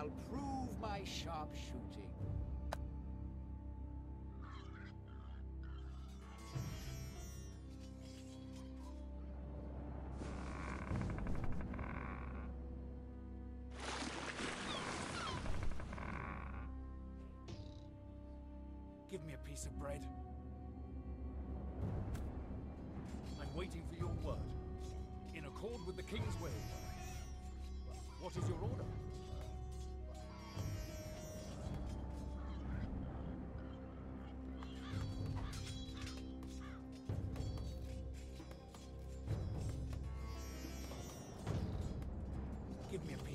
I'll prove my sharp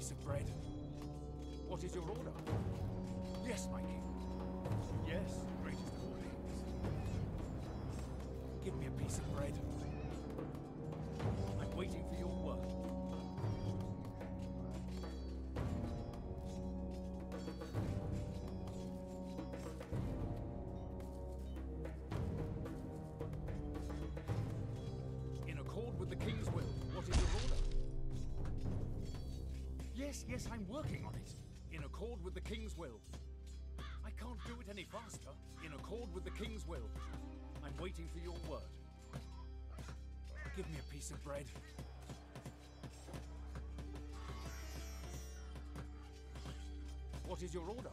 piece of bread. What is your order? Yes, my king. Yes, greatest of all kings. Give me a piece of bread. Yes, yes, I'm working on it. In accord with the king's will. I can't do it any faster. In accord with the king's will. I'm waiting for your word. Give me a piece of bread. What is your order?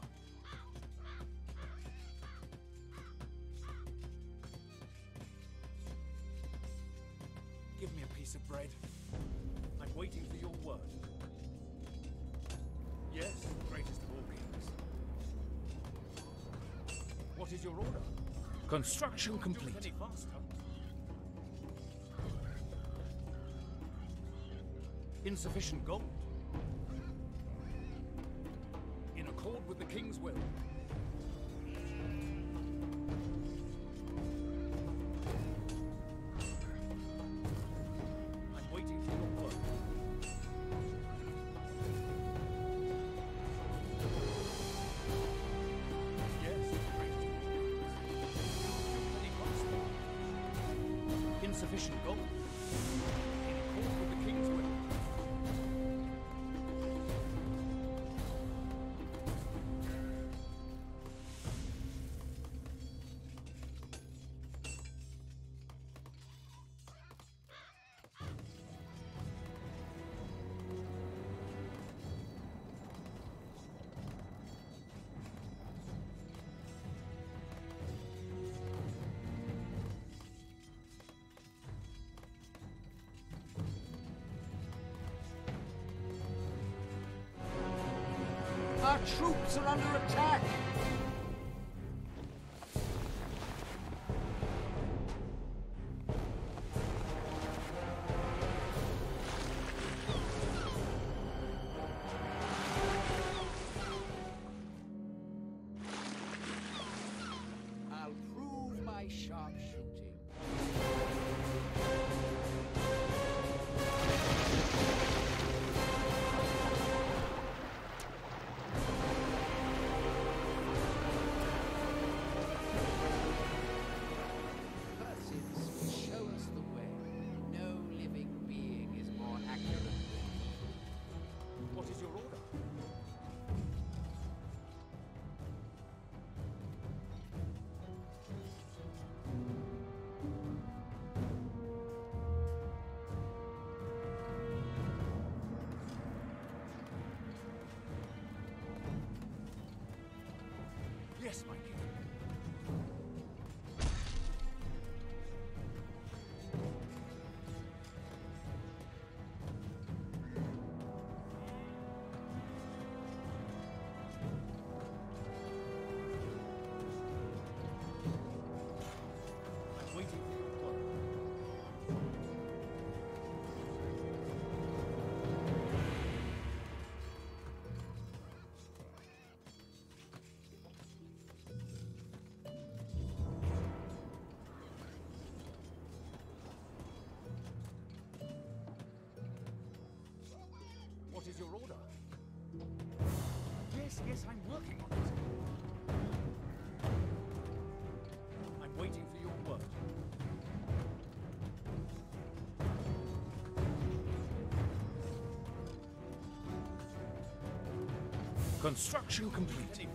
Construction Can't do it complete. Insufficient gold. In accord with the king's will. Our troops are under attack! Your order? Yes, yes, I'm working on it. I'm waiting for your word. Construction complete.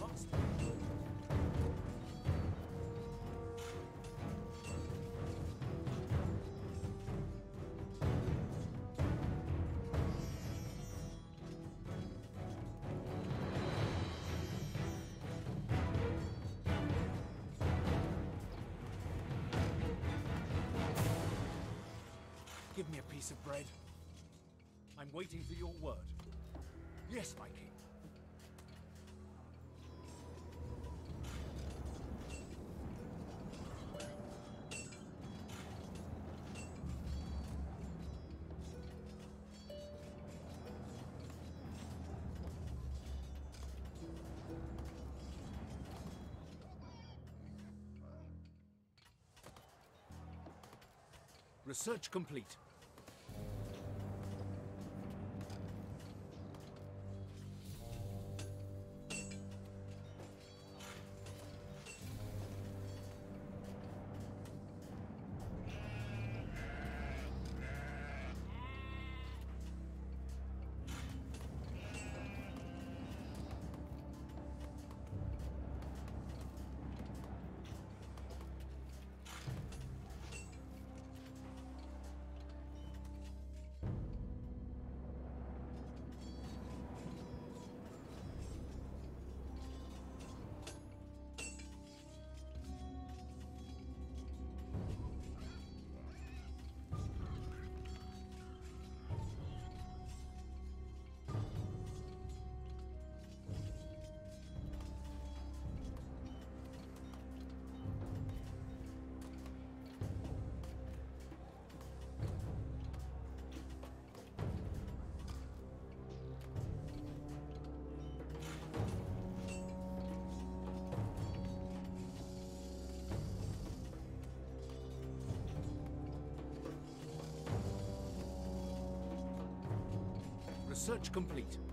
Research complete. Research complete.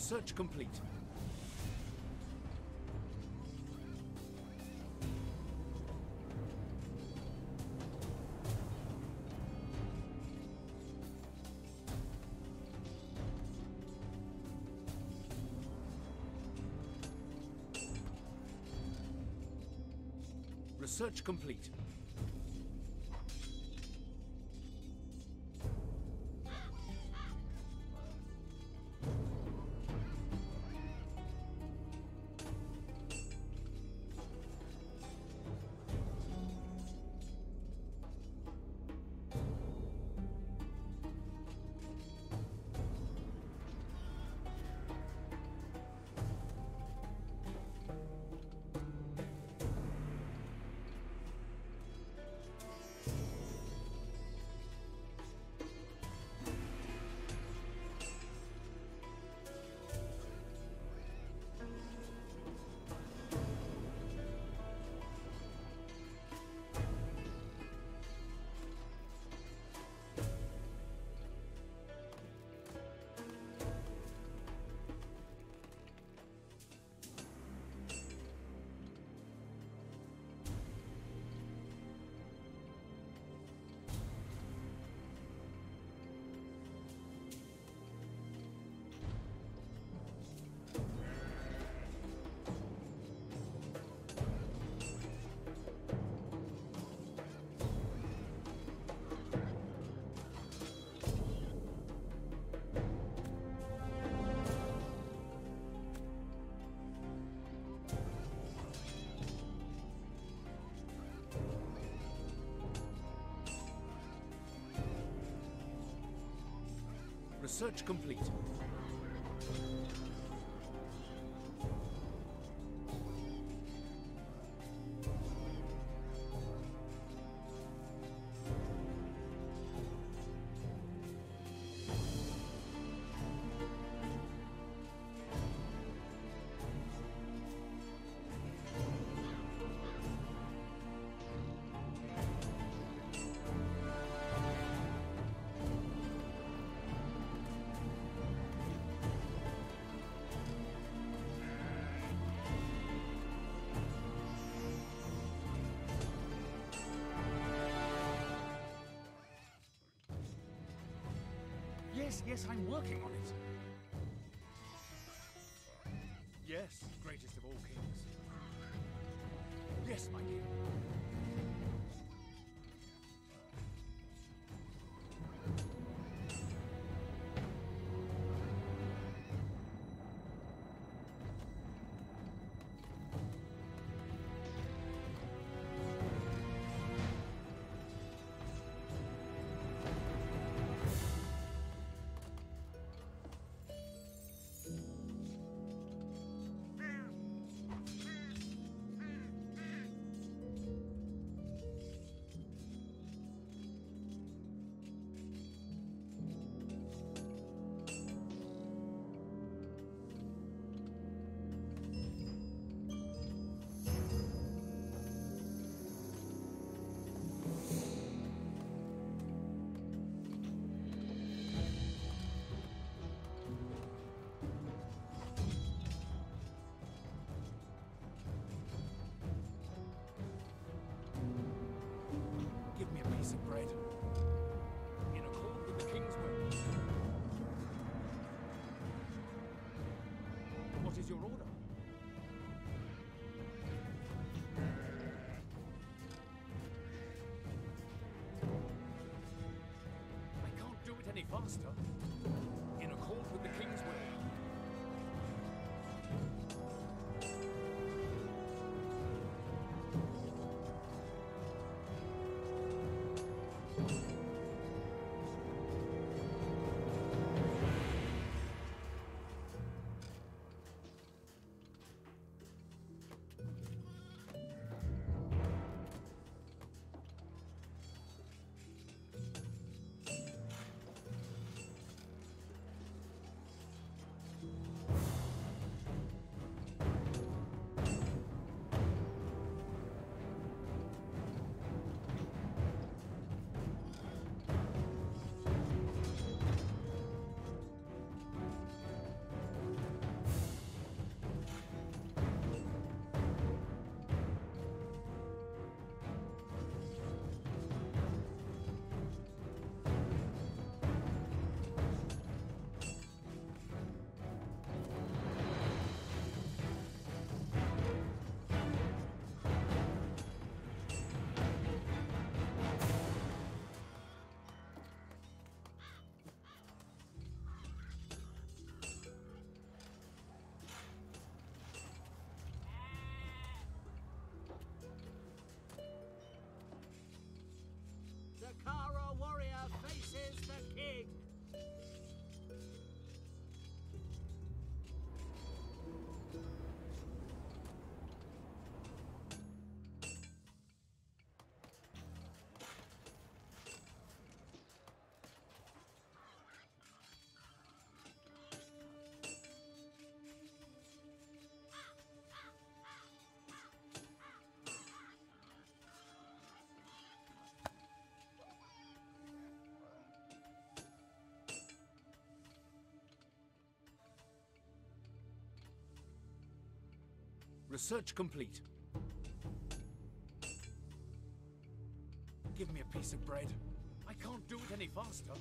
Research complete. Research complete. Research complete. Yes, yes, I'm working on it. Yes, greatest of all kings. Yes, my dear. Any faster. Research complete. Give me a piece of bread. I can't do it any faster.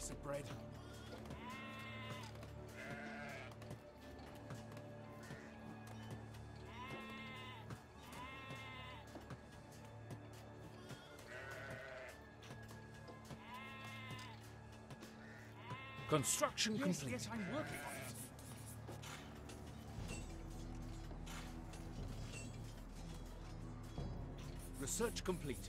piece of bread. Construction yes, complete. Yes, I'm working. Research complete.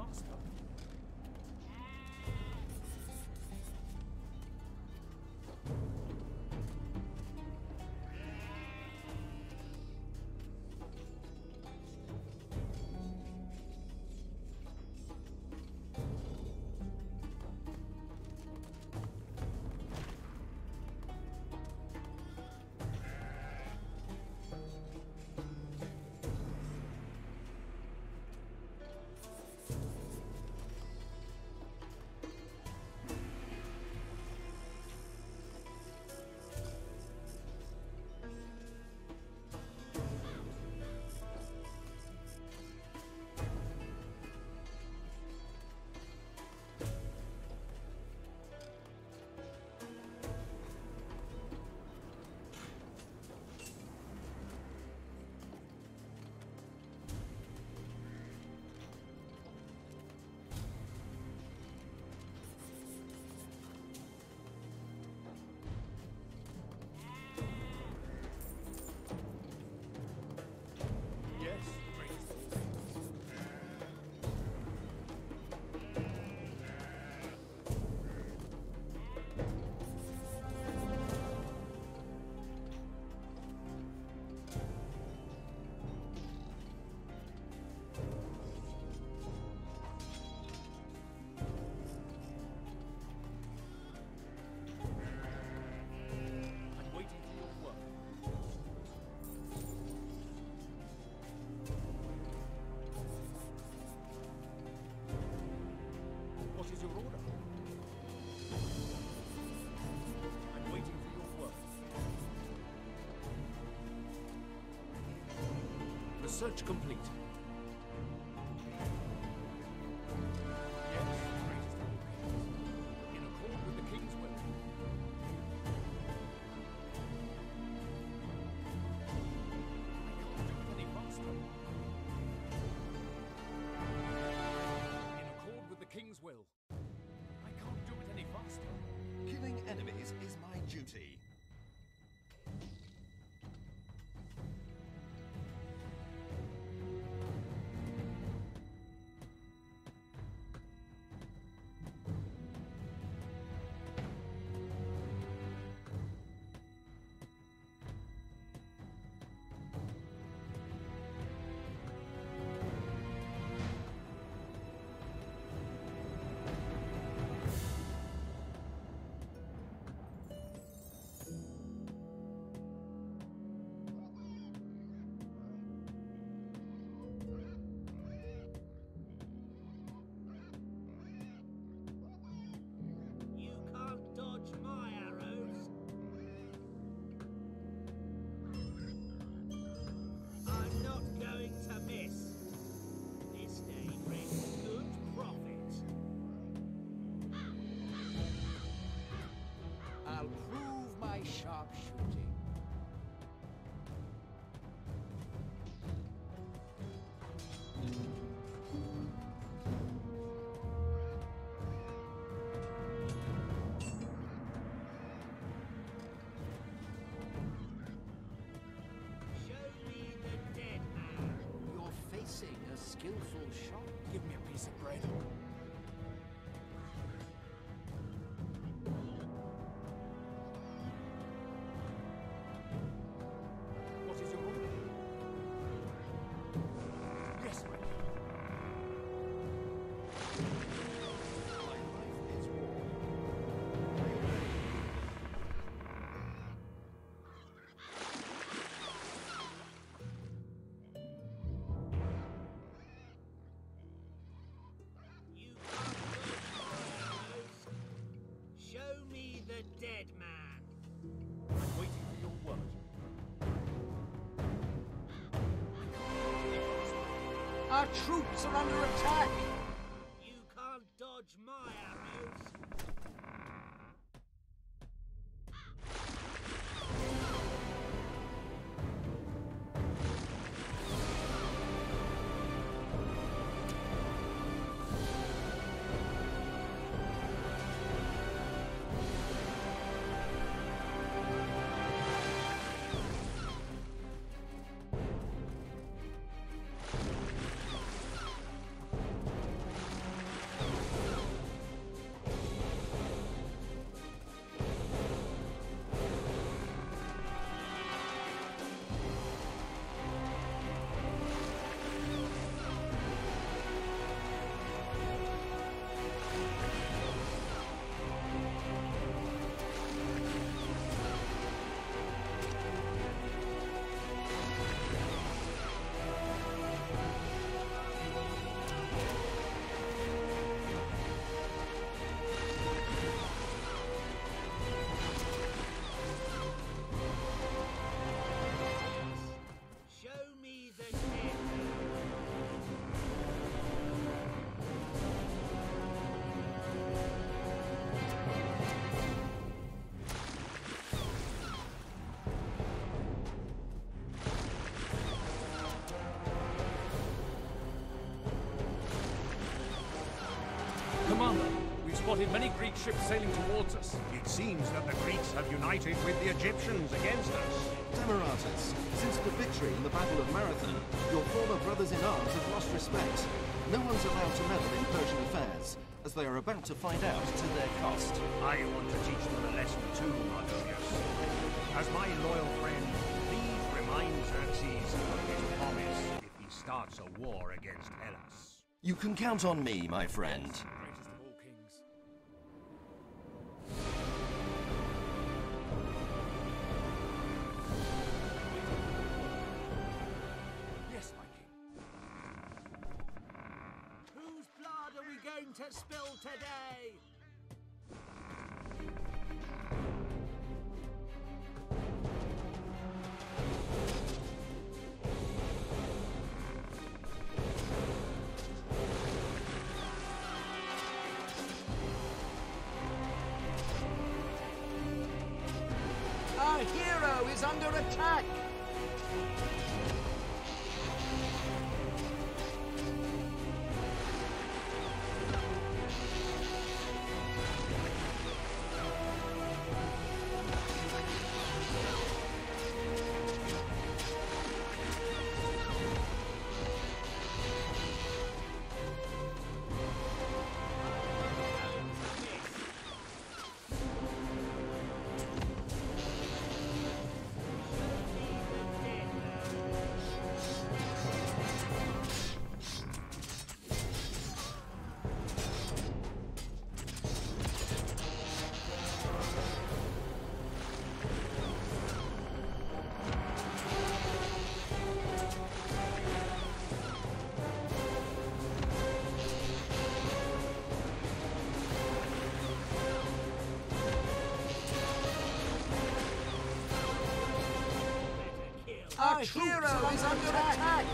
Faster. Search complete. Piece of bread. Our troops are under attack! Spotted many Greek ships sailing towards us. It seems that the Greeks have united with the Egyptians against us. Demaratus, since the victory in the Battle of Marathon, your former brothers in arms have lost respect. No one's allowed to meddle in Persian affairs, as they are about to find out to their cost. I want to teach them a lesson too, Mardonius. As my loyal friend, please remind Xerxes of his promise if he starts a war against Hellas. You can count on me, my friend. Our hero is under attack!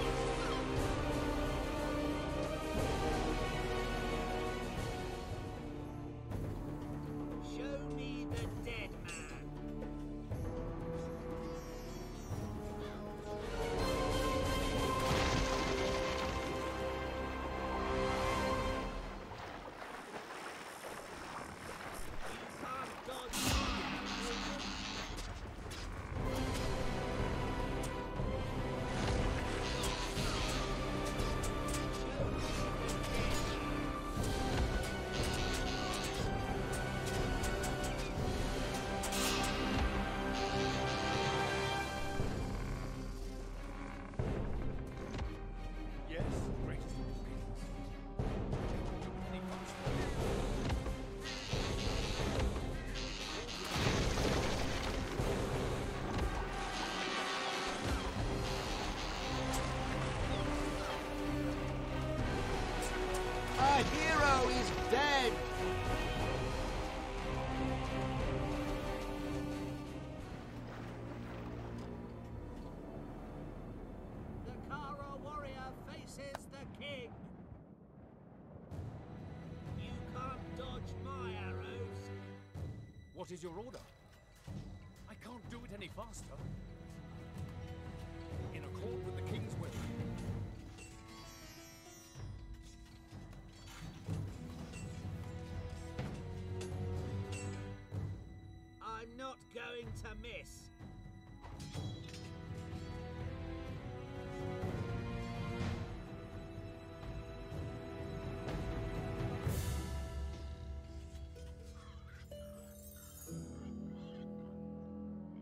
What is your order? I can't do it any faster. In accord with the king's will. I'm not going to miss.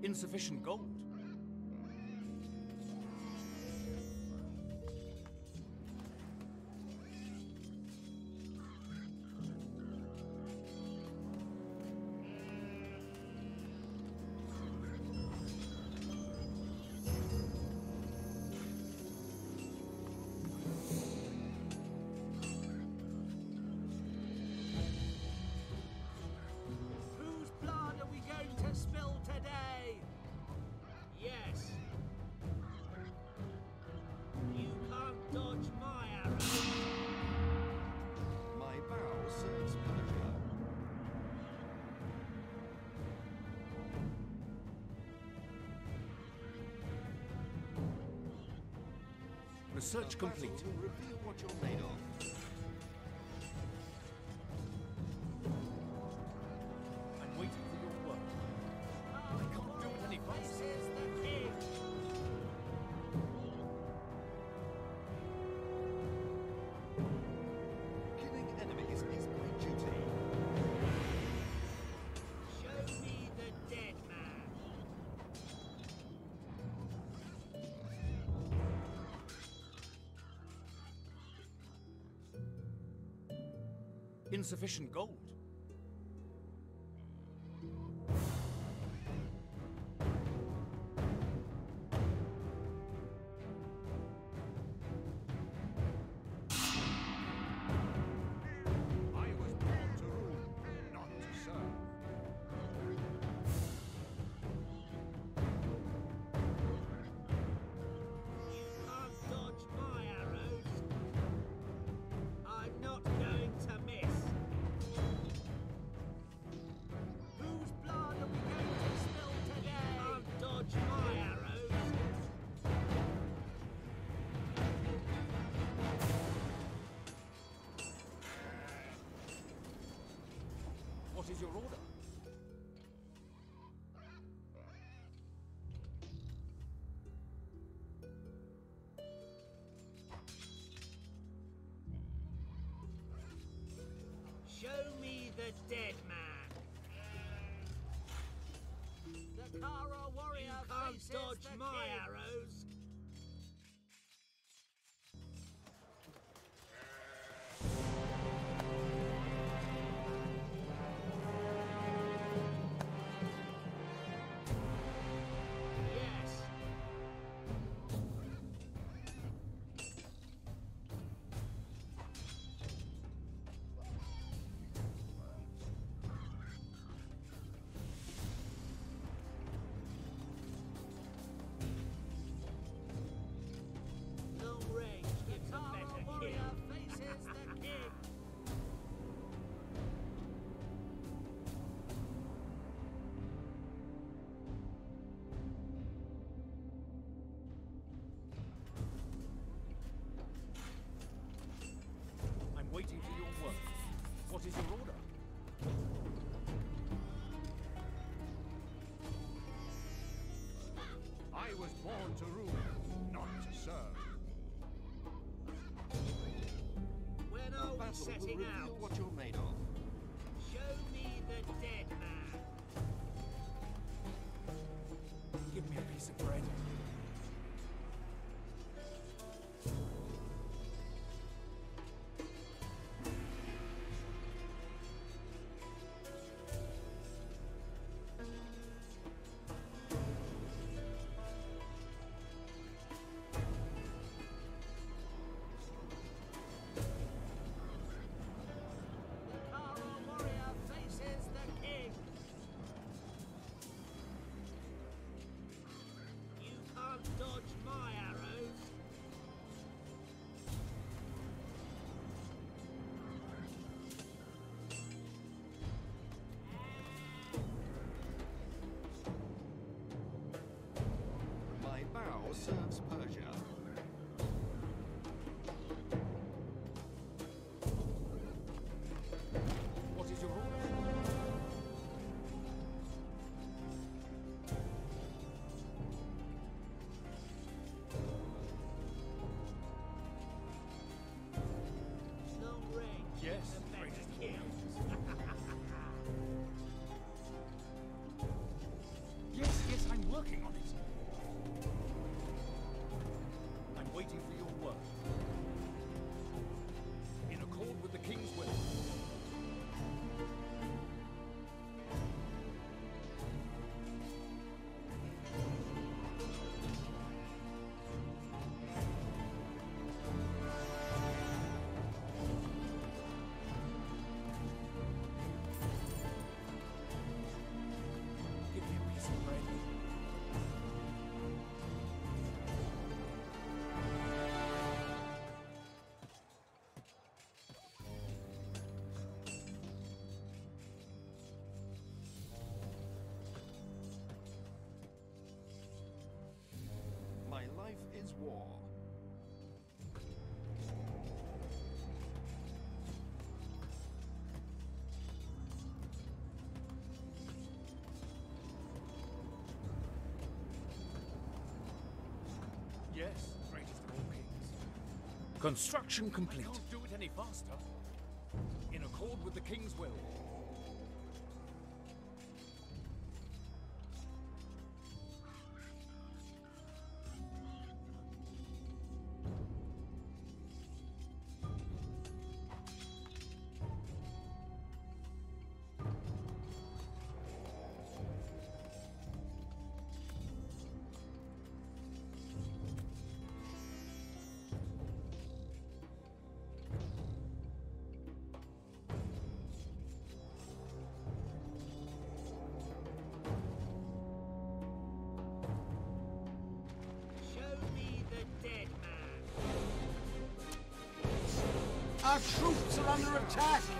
insufficient gold. Search complete. insufficient gold. is your order? Show me the dead man. The car setting out. Life is war. Yes, greatest of all kings. Construction complete. I can't do it any faster. In accord with the king's will. Are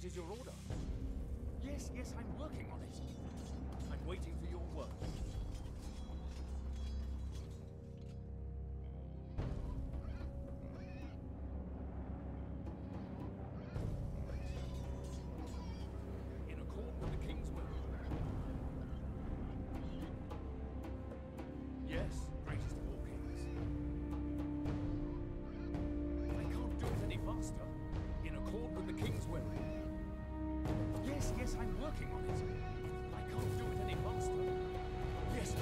What is your order? Yes, yes, I'm working on it. I'm waiting for your word. Faster. In accord with the king's will. Yes, yes, I'm working on it. I can't do it any faster. Yes.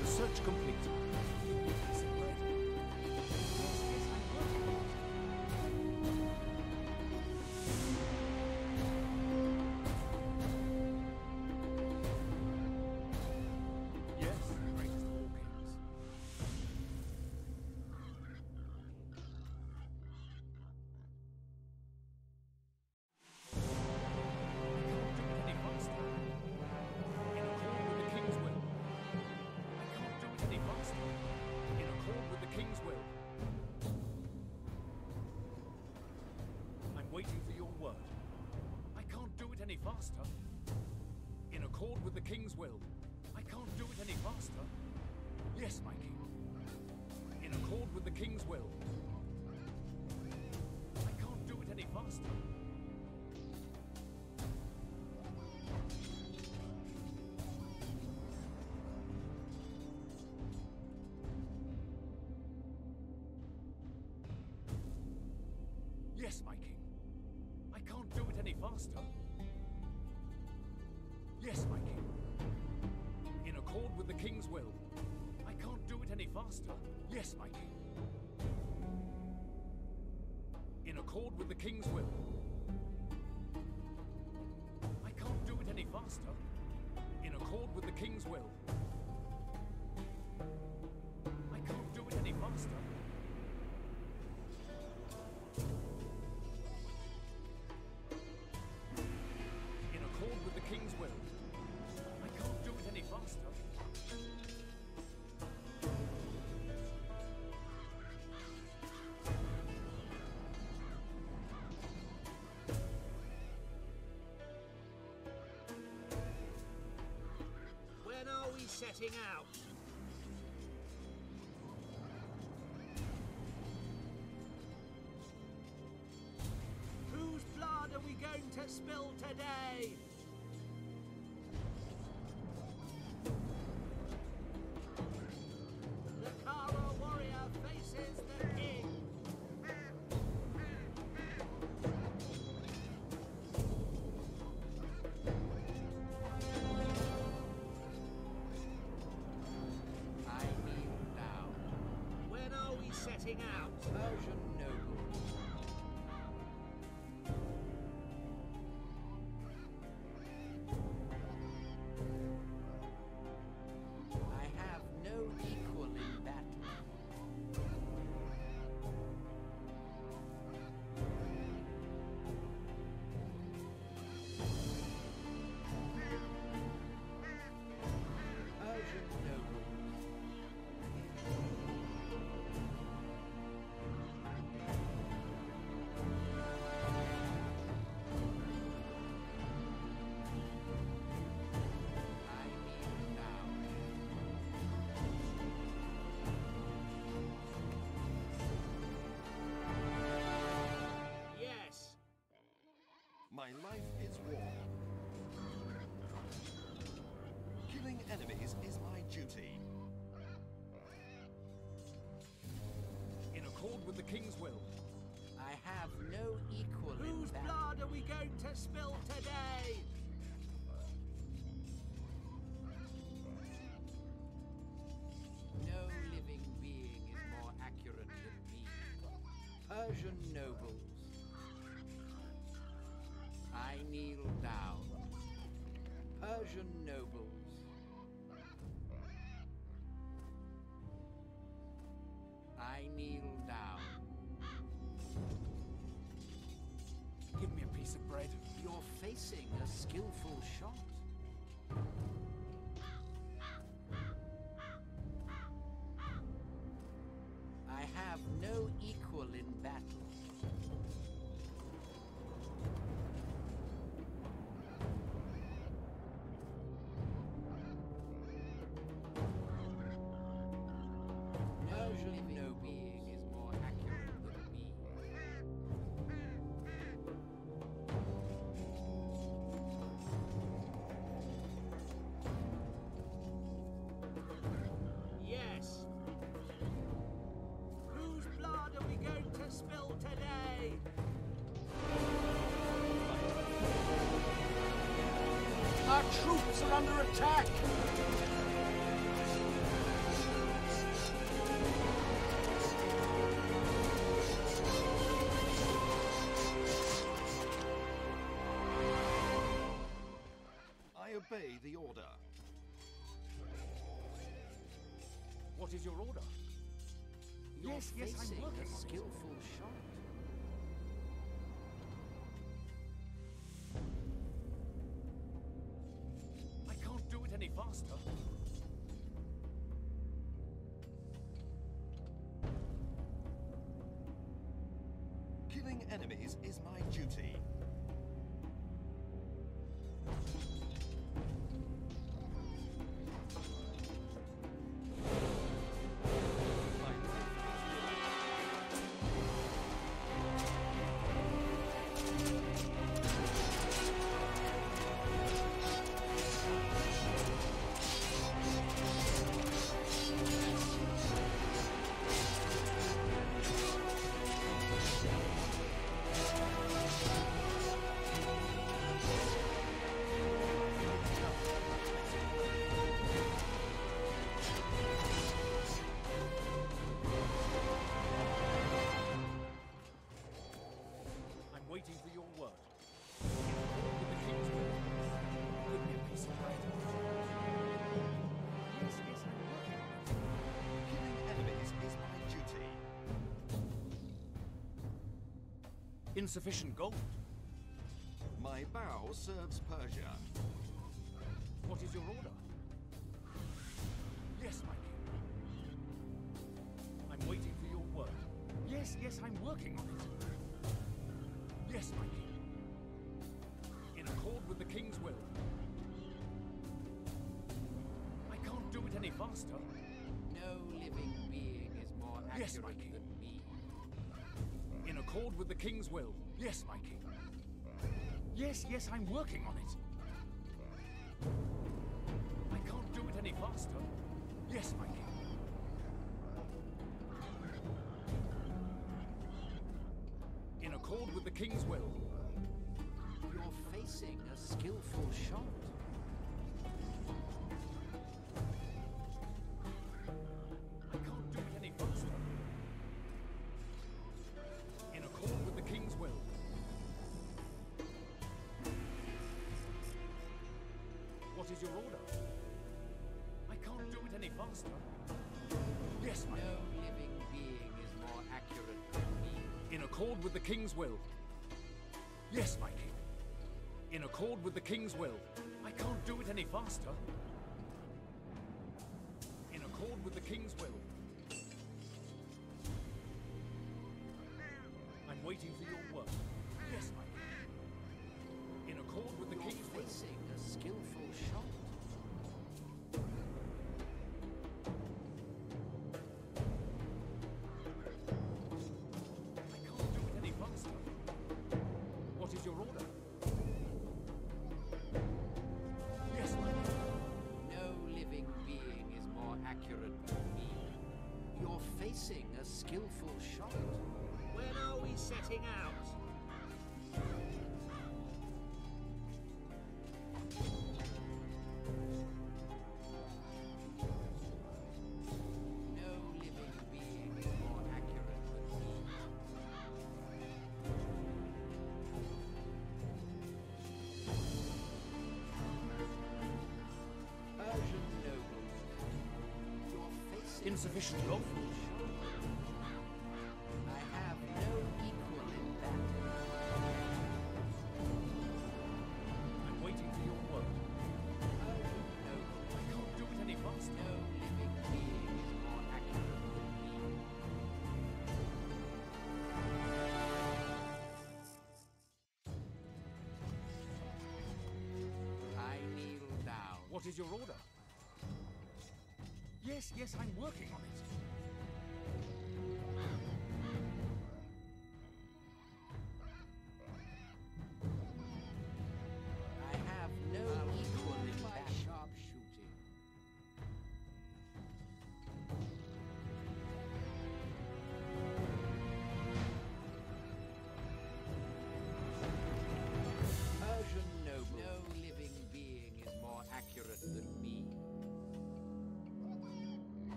The search complete. King's will. I can't do it any faster. Yes, my king. In accord with the king's will. I can't do it any faster. Yes, my king. I can't do it any faster. Yes, my king. King's will. I can't do it any faster. Yes, my king. In accord with the king's will. I can't do it any faster. In accord with the king's will. Setting out? Whose blood are we going to spill today? Out? Persian enemies is my duty. In accord with the king's will. I have no equal in Whose blood are we going to spill today? No living being is more accurate than me. Persian nobles. I kneel down. Persian nobles. Kneel down. Give me a piece of bread. You're facing a skillful shot. Troops are under attack! Faster. Killing enemies is my duty. Insufficient gold. My bow serves Persia. What is your order? Yes, my king. I'm waiting for your word. Yes, yes, I'm working on it. Yes, my king. In accord with the king's will. I can't do it any faster. No living being is more accurate Yes, my king. than me. In accord with the king's will. Yes, my king. Yes, yes, I'm working on it. I can't do it any faster. Yes, my king. In accord with the king's will. You're facing a skillful shot. Is your order? I can't do it any faster. Yes, my No living being is more accurate than me. In accord with the King's will. Yes, my king. In accord with the King's will. I can't do it any faster. In accord with the King's will. I'm waiting for your word. Yes, my king. In accord with the You're King's facing a skillful shot. I can't do it any faster. What is your order? Yes, my king. No living being is more accurate than me. You're facing a skillful shot. When are we setting out? Insufficient a Yes, I'm working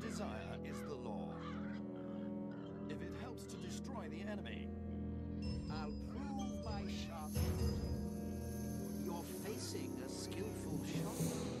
desire is the law. If it helps to destroy the enemy, I'll prove my sharpshooting. You're facing a skillful shot.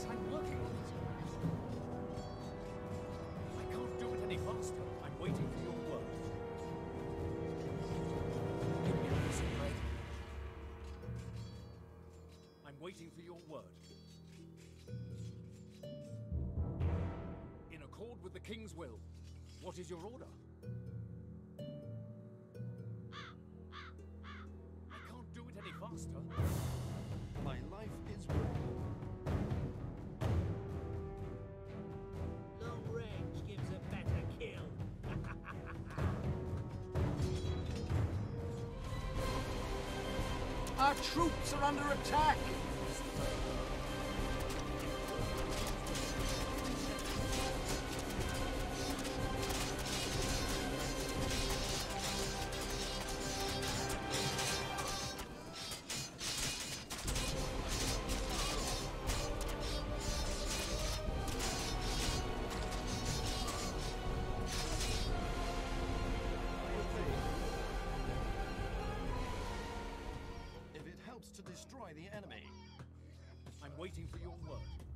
Yes, I'm working on it. I can't do it any faster. I'm waiting for your word. Give me a piece of. I'm waiting for your word. In accord with the King's will. What is your order? Under attack! The enemy, I'm waiting for your word.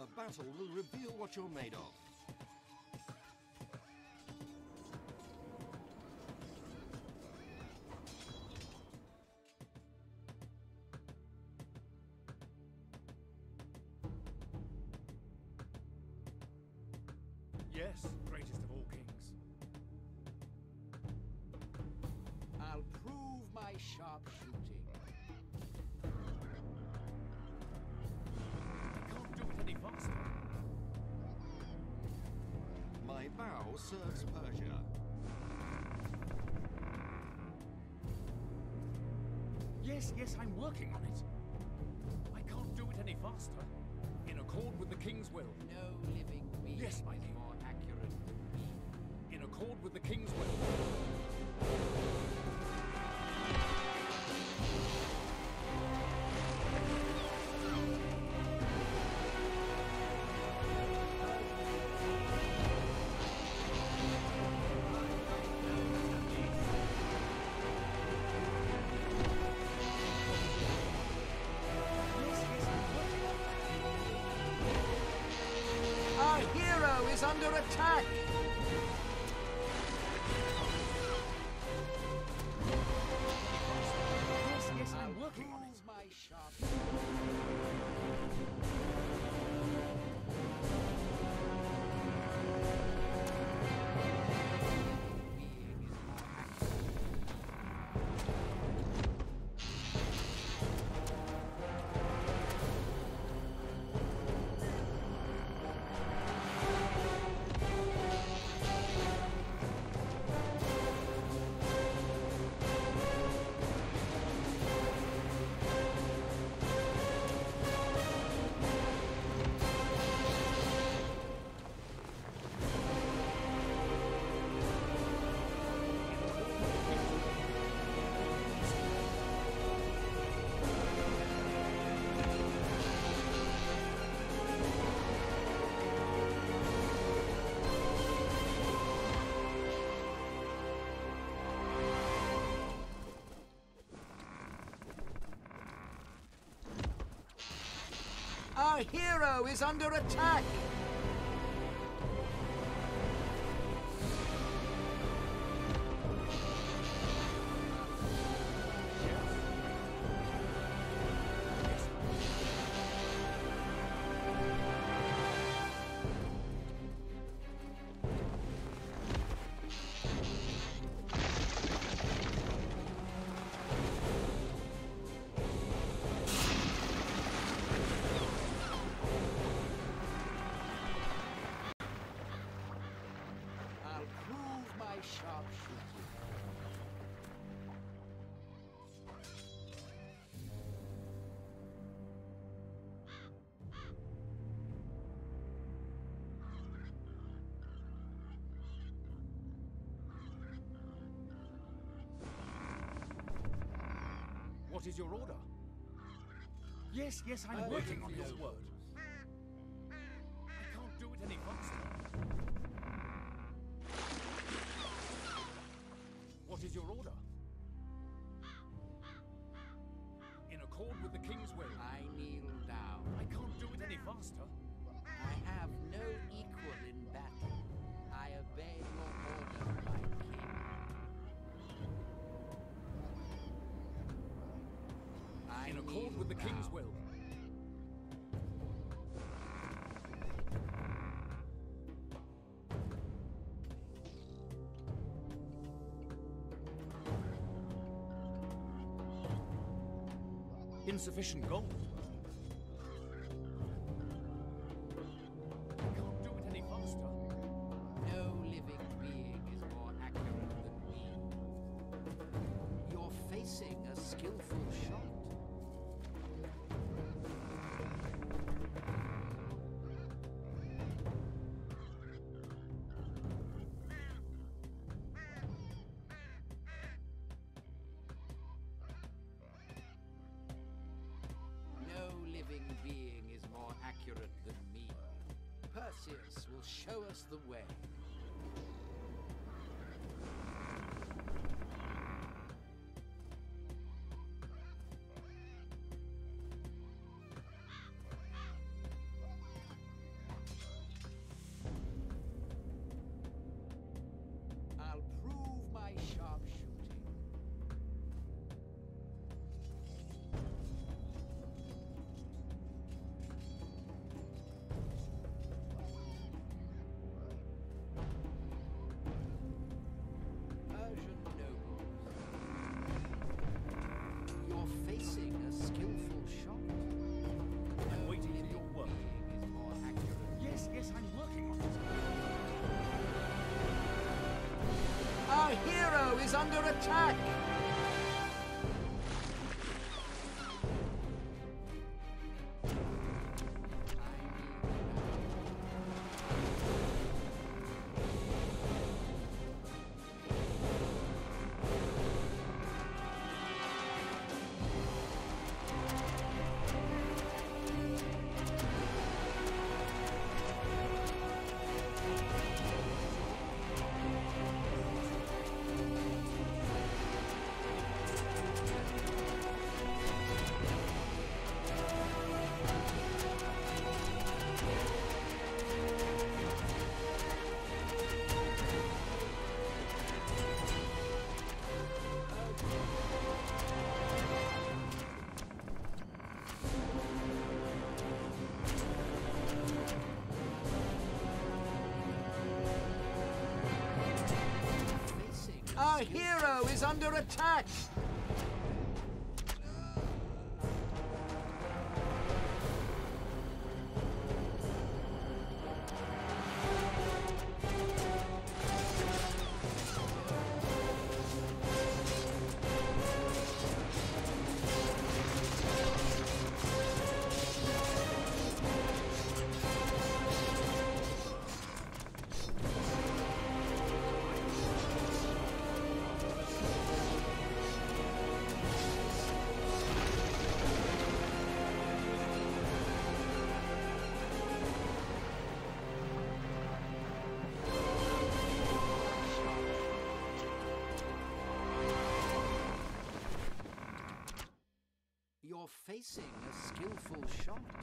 A battle will reveal what you're made of. Any faster. In accord with the king's will. No living being Yes, my king. more accurate. In accord with the king's will. Under attack! Hero is under attack! Is your order? Yes, yes, I'm I'm working on waiting your for your word. I can't do it any faster. What is your order? In accord with the king's will. I kneel down. I can't do it any faster. King's will. Insufficient gold. Under attack! Hero a skillful shot.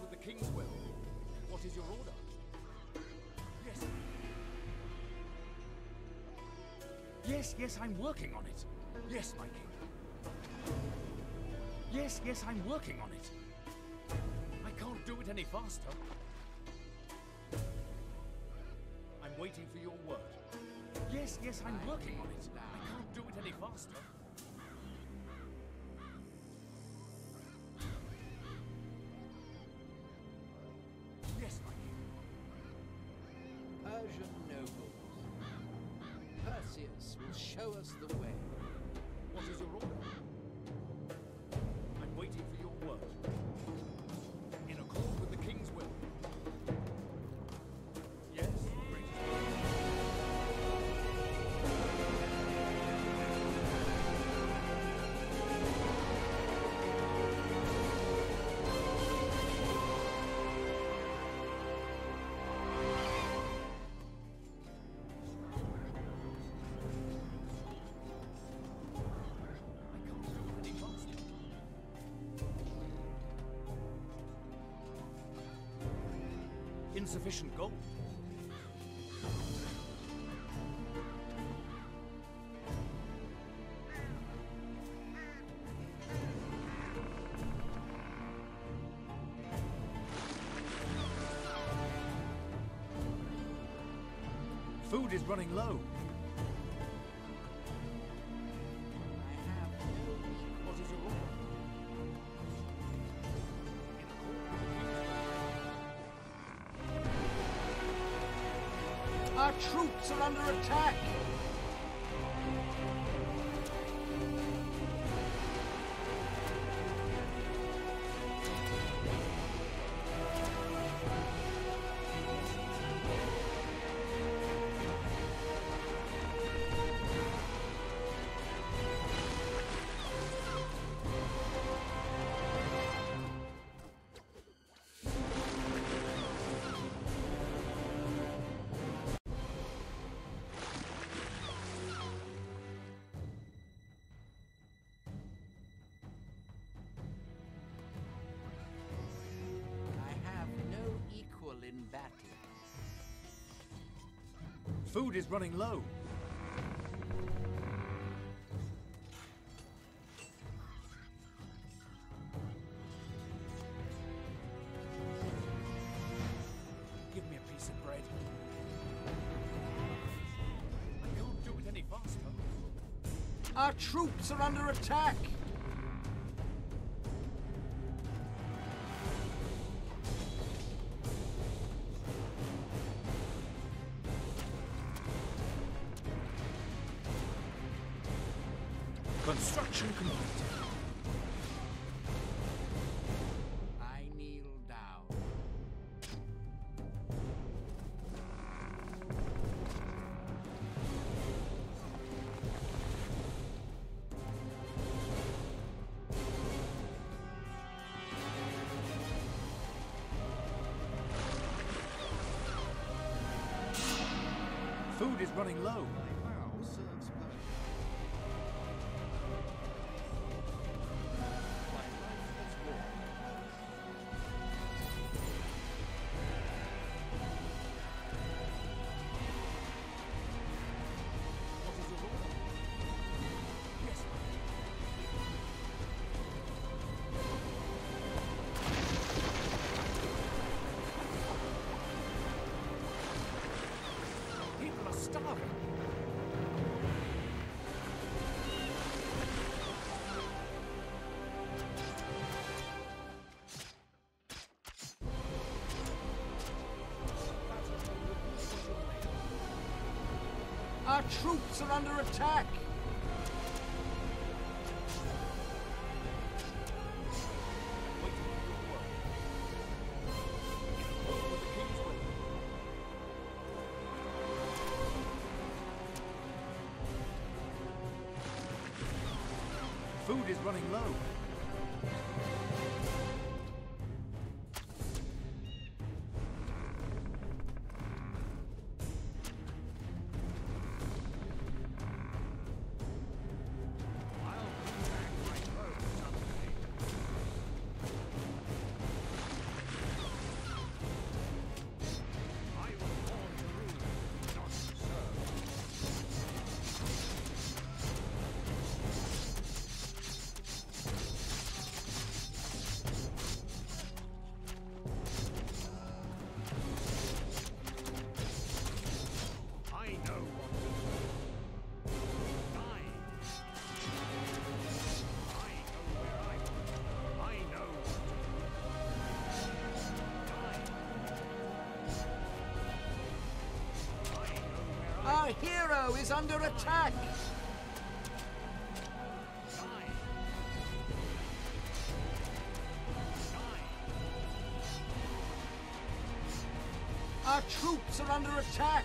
With the king's will. What is your order? Yes. Yes, yes, I'm working on it. Yes, my king. Yes, yes, I'm working on it. I can't do it any faster. I'm waiting for your word. Yes, yes, I'm working on it. I can't do it any faster. Perseus will show us the way. What is your order? Insufficient gold. Food is running low. Food is running low. Give me a piece of bread. I can't do it any faster. Our troops are under attack! Food is running low. Troops are under attack! Hero is under attack! Our troops are under attack!